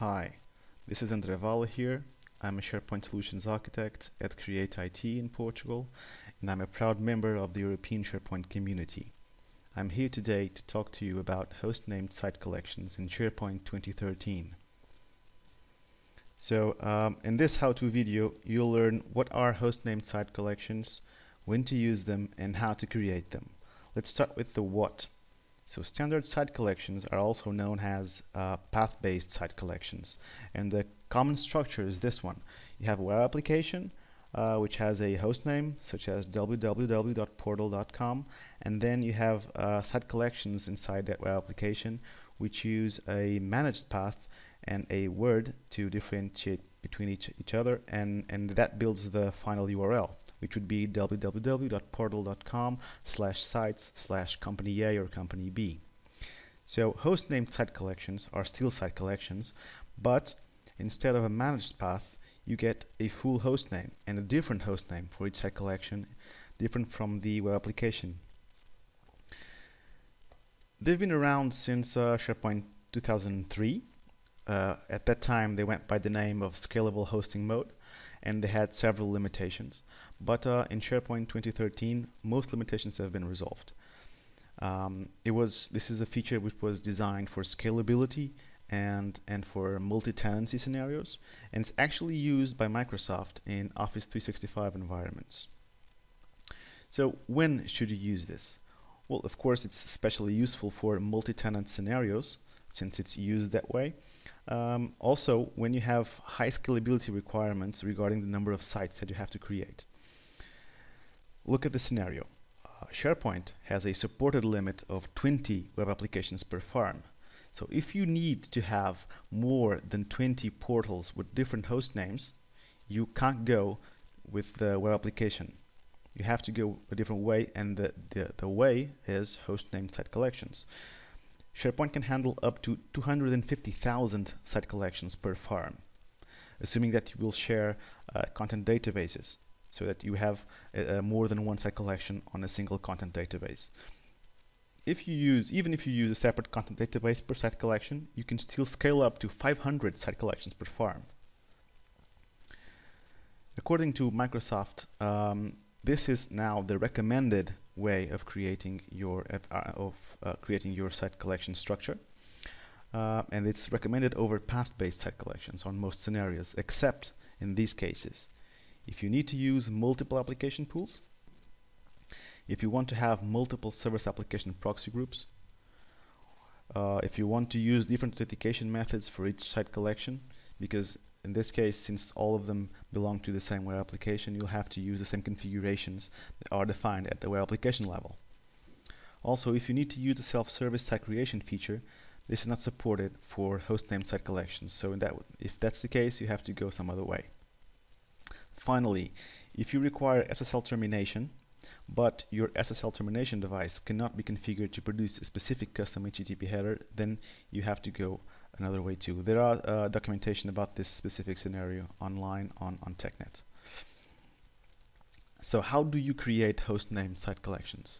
Hi, this is André Vala here. I'm a SharePoint Solutions Architect at Create IT in Portugal, and I'm a proud member of the European SharePoint community. I'm here today to talk to you about host-named site collections in SharePoint 2013. So, um, in this how-to video, you'll learn what are host-named site collections, when to use them, and how to create them. Let's start with the what. So standard site collections are also known as uh, path-based site collections. And the common structure is this one. You have a web application, uh, which has a host name, such as www.portal.com. And then you have uh, site collections inside that web application, which use a managed path and a word to differentiate between each, each other. And, and that builds the final URL which would be www.portal.com slash sites slash company A or company B. So host named site collections are still site collections, but instead of a managed path, you get a full host name and a different host name for each site collection, different from the web application. They've been around since uh, SharePoint 2003. Uh, at that time, they went by the name of Scalable Hosting Mode, and they had several limitations. But uh, in SharePoint 2013, most limitations have been resolved. Um, it was this is a feature which was designed for scalability and and for multi-tenancy scenarios, and it's actually used by Microsoft in Office 365 environments. So when should you use this? Well, of course, it's especially useful for multi-tenant scenarios since it's used that way. Um, also, when you have high scalability requirements regarding the number of sites that you have to create. Look at the scenario. Uh, SharePoint has a supported limit of 20 web applications per farm. So if you need to have more than 20 portals with different host names, you can't go with the web application. You have to go a different way, and the, the, the way is host name site collections. SharePoint can handle up to 250,000 site collections per farm, assuming that you will share uh, content databases so that you have uh, more than one site collection on a single content database. If you use, even if you use a separate content database per site collection, you can still scale up to 500 site collections per farm. According to Microsoft, um, this is now the recommended way of creating your uh, of uh, creating your site collection structure. Uh, and it's recommended over path-based site collections on most scenarios, except in these cases. If you need to use multiple application pools, if you want to have multiple service application proxy groups, uh, if you want to use different authentication methods for each site collection, because in this case, since all of them belong to the same web application, you'll have to use the same configurations that are defined at the web application level. Also, if you need to use the self-service site creation feature, this is not supported for host name site collections. So that if that's the case, you have to go some other way. Finally, if you require SSL termination, but your SSL termination device cannot be configured to produce a specific custom HTTP header, then you have to go another way too. There are uh, documentation about this specific scenario online on, on TechNet. So how do you create host name site collections?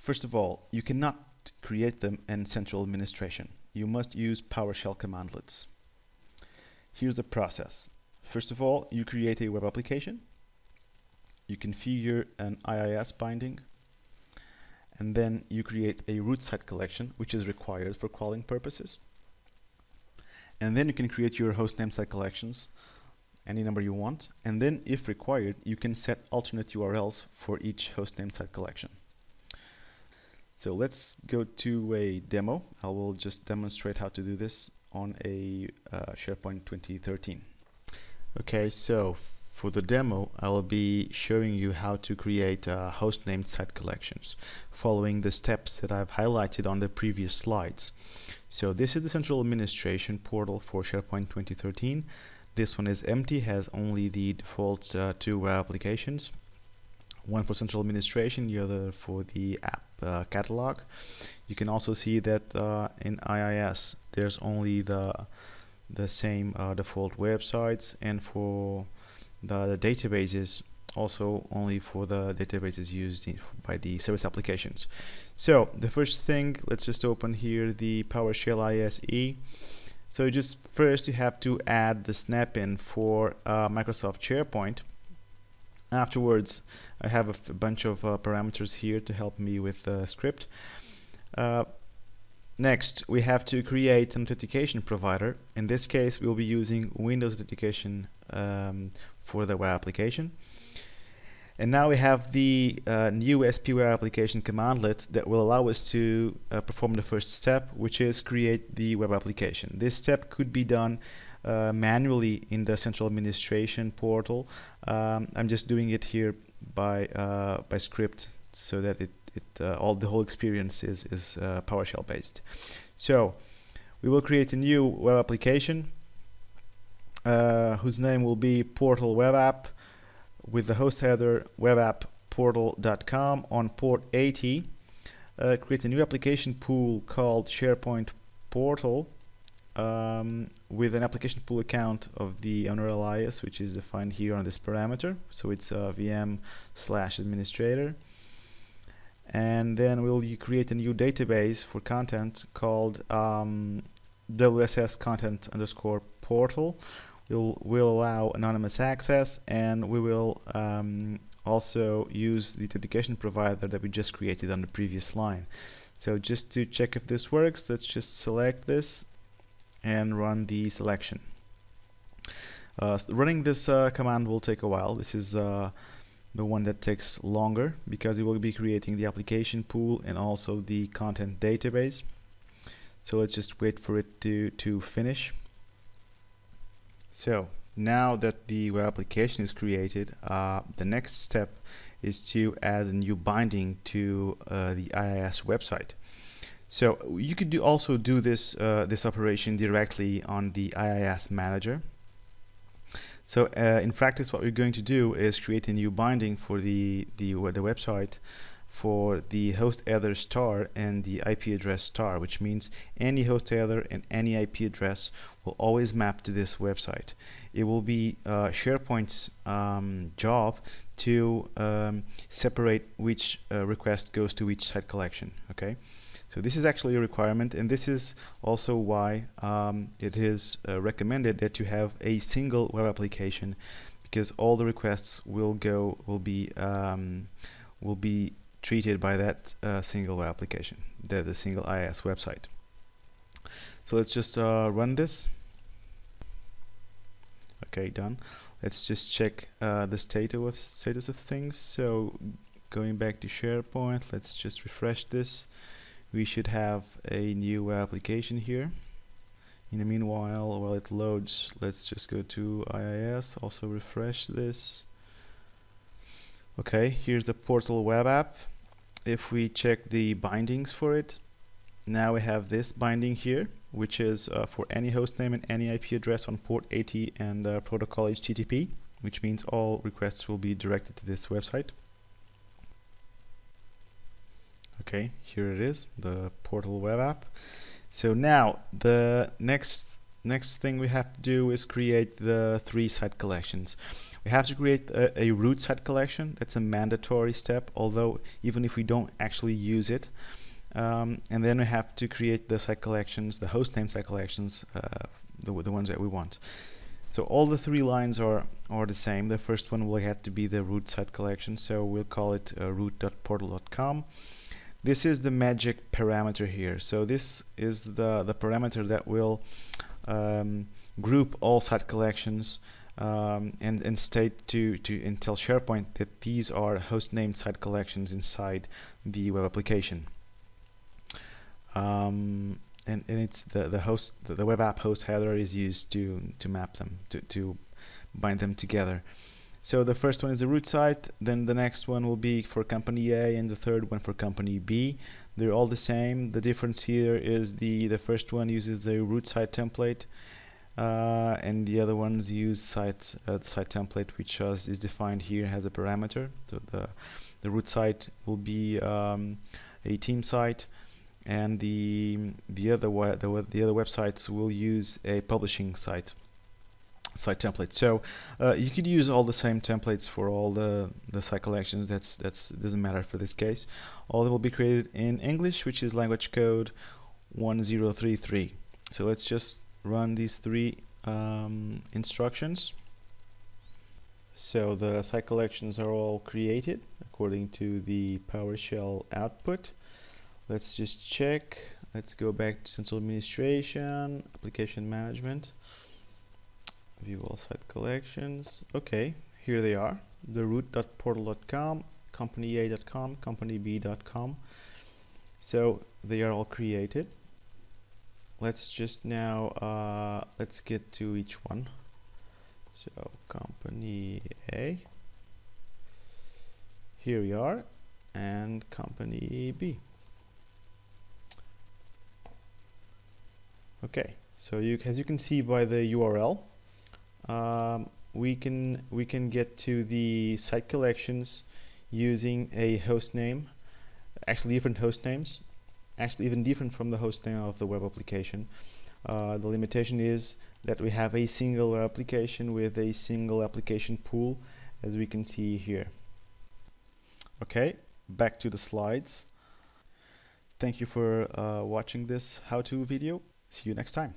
First of all, you cannot create them in central administration. You must use PowerShell commandlets. Here's the process. First of all, you create a web application. You configure an IIS binding. And then you create a root site collection, which is required for crawling purposes. And then you can create your host name site collections, any number you want. And then, if required, you can set alternate URLs for each host name site collection. So let's go to a demo. I will just demonstrate how to do this on a uh, SharePoint 2013. Okay, so for the demo, I will be showing you how to create uh, host named site collections following the steps that I've highlighted on the previous slides. So this is the central administration portal for SharePoint 2013. This one is empty, has only the default uh, two applications. One for central administration, the other for the app uh, catalog. You can also see that uh, in IIS there's only the the same uh, default websites and for the, the, databases also only for the databases used in, by the service applications. So the first thing, let's just open here the PowerShell ISE. So just first you have to add the snap-in for uh, Microsoft SharePoint. Afterwards, I have a bunch of uh, parameters here to help me with the script. Uh, next, we have to create an authentication provider. In this case, we'll be using Windows Authentication um, for the web application. And now we have the uh, new SP web application commandlet that will allow us to uh, perform the first step, which is create the web application. This step could be done manually in the central administration portal. Um, I'm just doing it here by uh, by script so that it, it uh, all the whole experience is, is uh, PowerShell based. So we will create a new web application whose name will be portal web app with the host header webappportal.com on port 80. Uh, create a new application pool called SharePoint Portal um, with an application pool account of the owner alias, which is defined here on this parameter. So it's VM slash administrator. And then we'll create a new database for content called um, WSS content underscore portal will will allow anonymous access and we will um, also use the authentication provider that we just created on the previous line so just to check if this works let's just select this and run the selection. Uh, running this uh, command will take a while. This is uh, the one that takes longer because it will be creating the application pool and also the content database. So let's just wait for it to to finish. So now that the web application is created, uh, the next step is to add a new binding to uh, the IIS website. So you could do also do this uh, this operation directly on the IIS manager. So uh, in practice, what we're going to do is create a new binding for the the, the website for the host header star and the IP address star, which means any host header and any IP address will always map to this website. It will be uh, SharePoint's um, job to um, separate which uh, request goes to which site collection. Okay, so this is actually a requirement, and this is also why um, it is uh, recommended that you have a single web application, because all the requests will go will be um, will be treated by that uh, single web application, the, the single IIS website. So let's just uh, run this. Okay, done. Let's just check uh, the status of, status of things. So going back to SharePoint, let's just refresh this. We should have a new application here. In the meanwhile, while it loads, let's just go to IIS, also refresh this. Okay, here's the portal web app. If we check the bindings for it, now we have this binding here, which is uh, for any hostname and any IP address on port 80 and uh, protocol HTTP, which means all requests will be directed to this website. Okay, here it is, the portal web app. So now the next next thing we have to do is create the three site collections. We have to create a, a, root site collection. That's a mandatory step, although even if we don't actually use it. Um, and then we have to create the site collections, the host name site collections, uh, the, the ones that we want. So all the three lines are, are the same. The first one will have to be the root site collection, so we'll call it uh, root.portal.com. This is the magic parameter here. So this is the, the parameter that will um, group all site collections um, and, and state to, to and tell SharePoint that these are host name site collections inside the web application. Um, and, and it's the, the host the, the web app host header is used to to map them to, to bind them together. So the first one is the root site, then the next one will be for company A and the third one for company B. They're all the same. The difference here is the the first one uses the root site template uh, and the other ones use site uh, site template which uh, is defined here has a parameter so the the root site will be um, a team site and the the other the, the other websites will use a publishing site site template. So uh, you could use all the same templates for all the the site collections. That's that's doesn't matter for this case. All will be created in English which is language code 1033 so let's just run these three um, instructions. So the site collections are all created according to the PowerShell output let's just check. Let's go back to central administration application management view all site collections. Okay here they are. The root.portal.com companyaa.com companyb.com so they are all created. Let's just now uh, let's get to each one. So company A. Here we are. And company B okay so you as you can see by the URL um, we can we can get to the site collections using a host name actually different host names actually even different from the host name of the web application. Uh, the limitation is that we have a single application with a single application pool as we can see here. Okay back to the slides. Thank you for uh, watching this how-to video see you next time